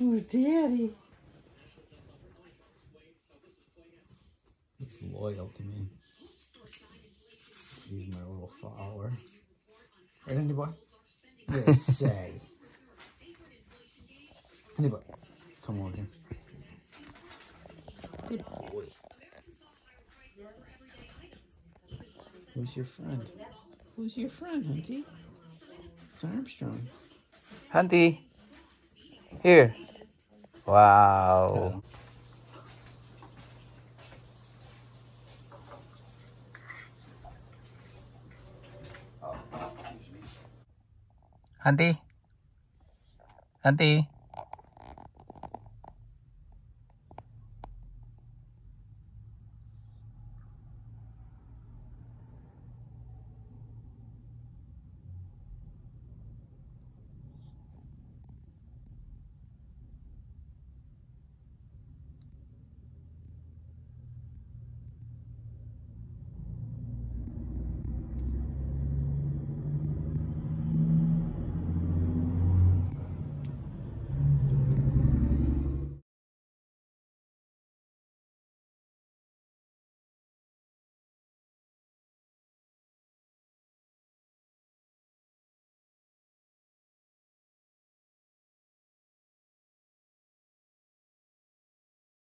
Oh, daddy. He's loyal to me. He's my little follower. Right, Andy boy? Yes, say. Andy boy, come over here. Good boy. Who's your friend? Who's your friend, Hunty? It's Armstrong. Hunty. Here. Wow. Hunty. Hunty.